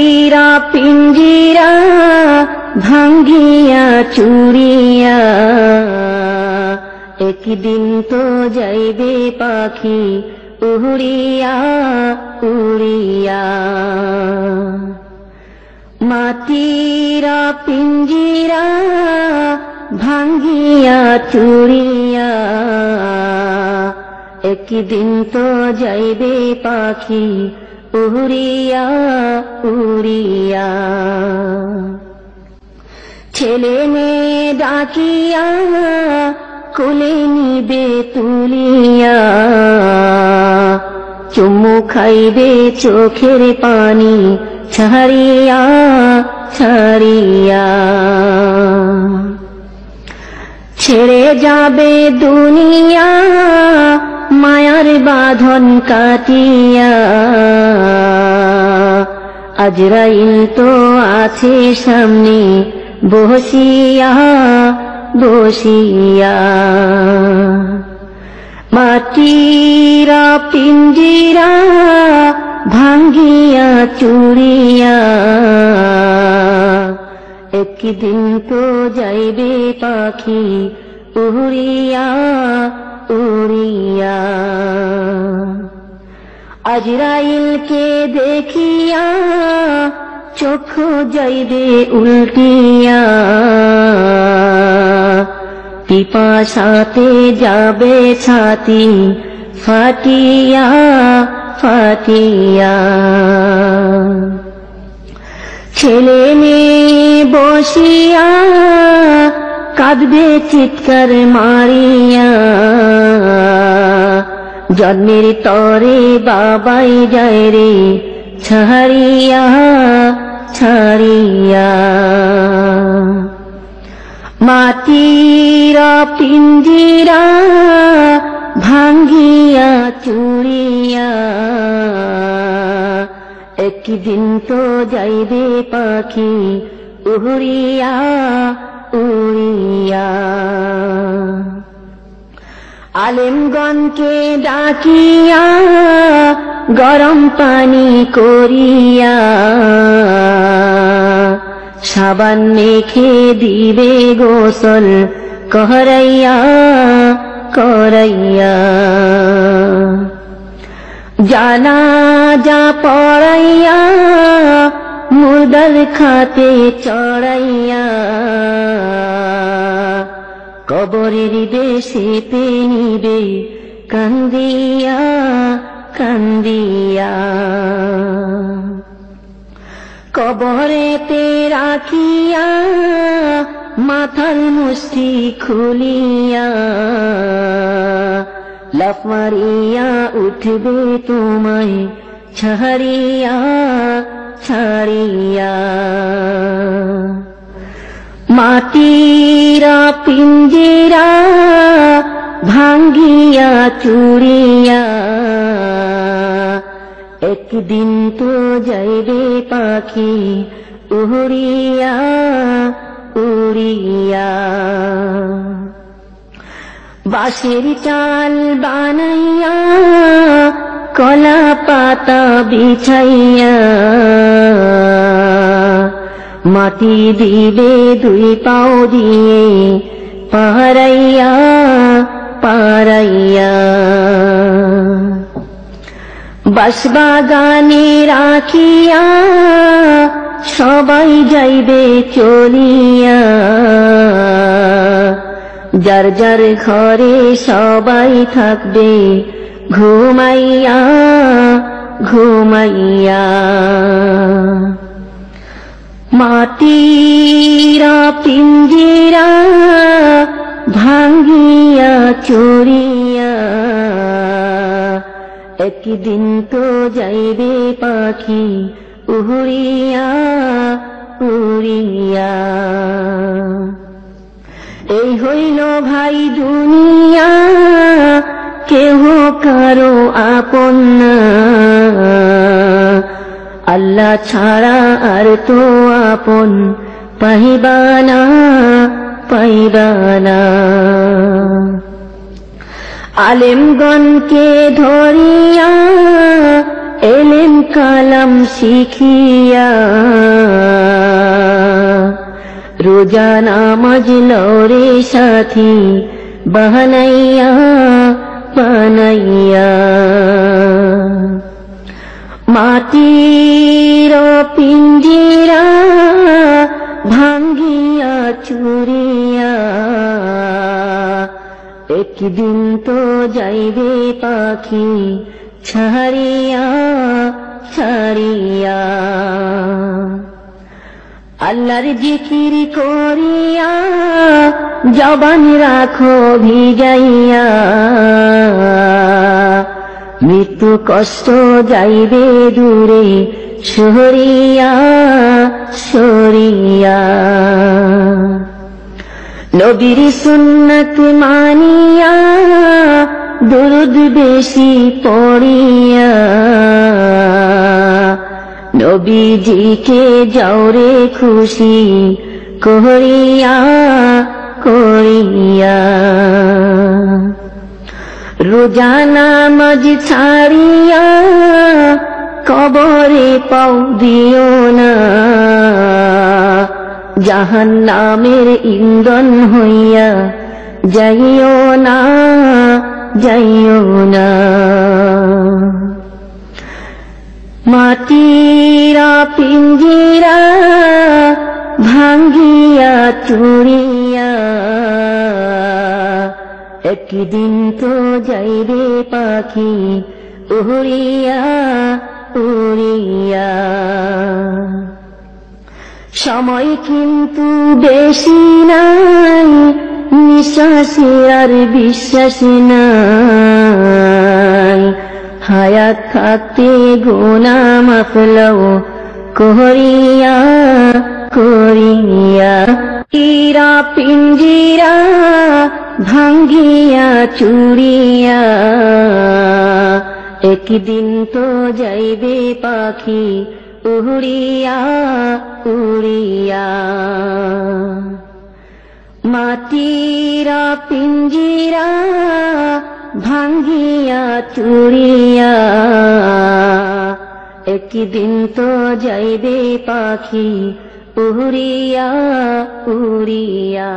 হীরা পিঞ্জিরা ভাঙ্গিয়া চুরিয়া একদিন তো যাইবে পাখি উড়িয়া উড়িয়া মাটিরা পিঞ্জিরা ভাঙ্গিয়া চুরিয়া একদিন তো যাইবে পাখি উড়িয়া উড়িয়া। ছেলে মেয়ে ডাকিয়া, কোলে নিবে তুলিয়া। চুমু খাইবে চোখের পানি, ছাড়িয়া ছাড়িয়া। ছেড়ে যাবে দুনিয়া মায়ার বাঁধন কাটিয়া, আজরাইল তো আছে সামনে, বসিয়া বসিয়া। মাটিরা পিঞ্জিরা ভাঙ্গিয়া চুরিয়া একদিন তো যাইবে পাখি উড়িয়া উড়িয়া। আজরাইলকে দেখিয়া চোখ যাইবে উল্টিয়া। পিপাসাতে যাবে ছাতি ফাটিয়া ফাটিয়া। ছেলে মেয়ে বসিয়া কাঁদবে চিৎকার মারিয়া। জন্মের তরে বাবাই যায় রে, ছাড়িয়া ছাড়িয়া। মাটিরা পিঞ্জিরা ভাঙ্গিয়া চুরিয়া একদিন তো যাইবে পাখি উড়িয়া উড়িয়া। আলেমগণকে ডাকিয়া, গরম পানি করিয়া, সাবান মেখে দিবে গোসল করাইয়া করাইয়া। জানা যা পড়াইয়া মুর্দার খাতে চড়াইয়া, কবরের দেশে পেনিবে কান্দিয়া কান্দিয়া। কবরেতে রাখিয়া, মাথার মুষ্টি খুলিয়া, লাফ মারিয়া উঠবে তোমায় ছাড়িয়া ছাড়িয়া। মাটিরা পিঞ্জিরা ভাঙ্গিয়া চুরিয়া। একদিন তো যাইবে পাখি উড়িয়া উড়িয়া। বাঁশের চাল বানাইয়া কলা পাতা বিছাইয়া মাটি দিবে দুই পাও দিয়ে পাহারাইয়া পারাইয়া বাসবাগানে রাখিয়া সবাই যাইবে চলিয়া। যার যার ঘরে সবাই থাকবে ঘুমাইয়া ঘুমাইয়া। মাটিরা পিঞ্জিরা ভাঙ্গিয়া চুরিয়া, একদিন তো যাইবে পাখি উড়িয়া উড়িয়া। এই হইল ভাই কেহ কারও আপন। আল্লাহ ছাড়া আর তো আপন পাইবানা পাইবানা আলেমগণকে ধরিয়া এলে প্রেম কালাম শিখিয়া, রোজা নামাজ লরে সাথী বানাইয়া বানাইয়া মাটির পিঞ্জিরা ভাঙ্গিয়া চুরিয়া একদিন তো যাইবে পাখি ছাড়িয়া ছাড়িয়া আল্লাহর জিকির করিয়া জবান রাখো ভিজাইয়া মৃত্যু কষ্ট যাইবে দূরে, সরিয়া সরিয়া। নবীর সুন্নত মানিয়া, দুরুদ বেশি পড়িয়া। নবীজিকে যাওরে খুশি করিয়া করিয়া রোজানা মজ ছাড়িয়া কবরে পাও দিও না। জাহান নামের ইন্দন হইয়া যাইও না যাইও না। মাটিরা পিঞ্জিরা ভাঙ্গিয়া চুরিয়া একদিন তো যাইবে পাখি, উড়িয়া উড়িয়া। সময় কিন্তু বেশি নাই, নিঃশ্বাসে আর বিশ্বাস নাই। হায়াত থাকতে গোনা মাফলাও করিয়া করিয়া। ইরা পিঞ্জিরা, ভাঙ্গিয়া, চুরিয়া। একদিন তো যাইবে পাখি, উড়িয়া উড়িয়া। মাটিরা, পিঞ্জিরা, ভাঙ্গিয়া, চুরিয়া। একদিন তো যাইবে পাখি উড়িয়া উড়িয়া